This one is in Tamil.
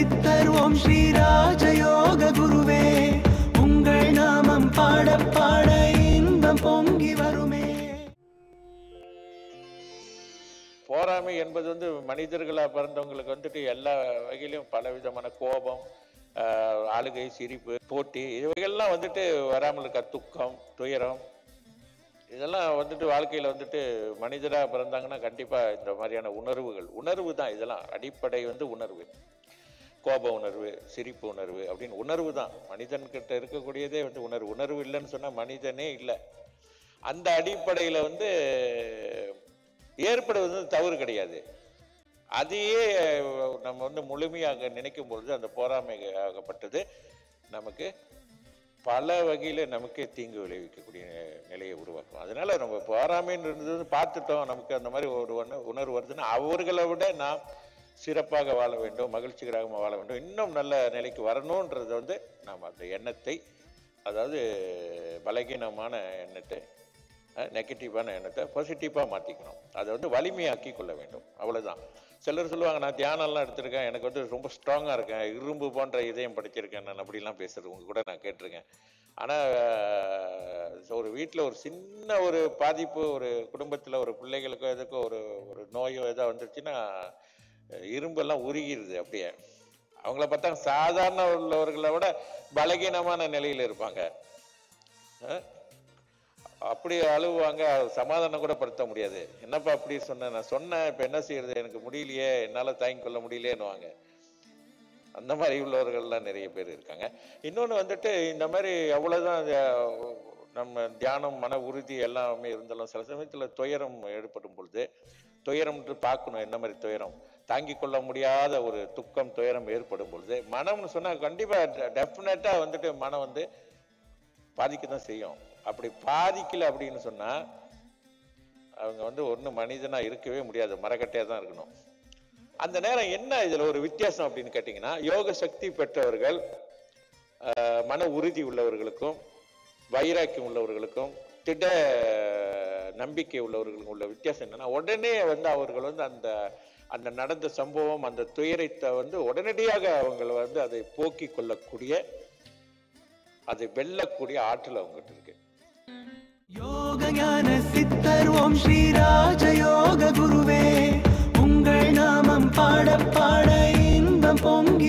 சித்தர் ஓம் ஸ்ரீ குருவே. உங்கள் நாமம் பாட பாட இன்பம் பொங்கி வருமே. போராமை என்பது வந்து மனிதர்களா பிறந்தவங்களுக்கு வந்துட்டு எல்லா வகையிலும் பல விதமான கோபம் ஆளுகை சிரிப்பு போட்டி இவைகள்லாம் வந்துட்டு வராமல் இருக்க துக்கம் துயரம் இதெல்லாம் வந்துட்டு வாழ்க்கையில் வந்துட்டு மனிதராக பிறந்தாங்கன்னா கண்டிப்பாக இந்த மாதிரியான உணர்வுகள் உணர்வு தான் இதெல்லாம். அடிப்படை வந்து உணர்வு. கோப உணர்வு சிரிப்பு உணர்வு அப்படின்னு உணர்வு தான். மனிதன்கிட்ட இருக்கக்கூடியதே வந்து உணர்வு. உணர்வு இல்லைன்னு சொன்னால் மனிதனே இல்லை. அந்த அடிப்படையில் வந்து ஏற்படுவது வந்து தவறு கிடையாது. அதையே நம்ம வந்து முழுமையாக நினைக்கும் பொழுது அந்த போராமை ஆகப்பட்டது நமக்கு பல வகையில் நமக்கே தீங்கு விளைவிக்கக்கூடிய நிலையை உருவாக்கும். அதனால நம்ம போராமைன்னு இருந்தது பார்த்துட்டோம். நமக்கு அந்த மாதிரி ஒரு ஒன்று உணர்வு வருதுன்னா அவர்களை விட நாம் சிறப்பாக வாழ வேண்டும் மகிழ்ச்சிகரமாக வாழ வேண்டும். இன்னும் நல்ல நிலைக்கு வரணுன்றது வந்து நாம் அந்த எண்ணத்தை அதாவது பலகீனமான எண்ணத்தை நெகட்டிவான எண்ணத்தை பாசிட்டிவாக மாற்றிக்கணும் அதை வந்து வலிமையாக்கி கொள்ள வேண்டும். அவ்வளோதான் சிலர் சொல்லுவாங்க நான் தியானம்லாம் எடுத்திருக்கேன். எனக்கு வந்து ரொம்ப ஸ்ட்ராங்காக இருக்கேன். இரும்பு போன்ற இதயம் படிச்சிருக்கேன். நான் அப்படிலாம் பேசுறது உங்க கூட நான் கேட்டிருக்கேன். ஆனால் ஒரு வீட்டில் ஒரு சின்ன ஒரு பாதிப்பு ஒரு குடும்பத்தில் ஒரு பிள்ளைகளுக்கோ எதுக்கோ ஒரு ஒரு நோயோ எதாவது வந்துருச்சுன்னா இரும்பெல்லாம் உருகிருது அப்படியே. அவங்கள பார்த்தா சாதாரண உள்ளவர்களை விட பலகீனமான நிலையில் இருப்பாங்க. அப்படி அழுவாங்க சமாதானம் கூட படுத்த முடியாது. என்னப்பா அப்படி சொன்னேன் நான் சொன்னேன் இப்போ என்ன செய்யறது? எனக்கு முடியலையே என்னால் தாங்கிக் கொள்ள முடியலையேன்னுவாங்க அந்த மாதிரி உள்ளவர்கள்லாம் நிறைய பேர் இருக்காங்க. இன்னொன்று வந்துட்டு இந்த மாதிரி அவ்வளோதான் நம்ம தியானம் மன உறுதி எல்லாமே இருந்தாலும் சில சமயத்தில் துயரம் ஏற்படும் பொழுது துயரம்ன்று பார்க்கணும் என்ன மாதிரி துயரம்? தாங்கிக் கொள்ள முடியாத ஒரு துக்கம் துயரம் ஏற்படும் பொழுது மனம்னு சொன்னால் கண்டிப்பாக டெஃபினட்டாக வந்துட்டு மனம் வந்து பாதிக்க தான் செய்யும். அப்படி பாதிக்கல அப்படின்னு சொன்னால் அவங்க வந்து ஒன்று மனிதனாக இருக்கவே முடியாது மரக்கட்டையாக தான் இருக்கணும். அந்த நேரம் என்ன இதில் ஒரு வித்தியாசம் அப்படின்னு கேட்டிங்கன்னா யோக சக்தி பெற்றவர்கள் மன உறுதி உள்ளவர்களுக்கும் வைராக்கியம் உள்ளவர்களுக்கும் திட நம்பிக்கை உள்ளவர்களுக்கு உள்ள வித்தியாசம் என்னன்னா உடனே வந்து அவர்கள் வந்து அந்த அந்த நடந்த சம்பவம் அந்த துயரத்தை வந்து உடனடியாக அவங்களை வந்து அதை போக்கிக் கொள்ளக்கூடிய அதை வெல்லக்கூடிய ஆற்றல் அவங்ககிட்ட இருக்கு. யோக ஞான சித்தர் ஓம் ஸ்ரீராஜ யோக குருவே உங்கள் நாமம் பாட பாட இன்பம் பொங்க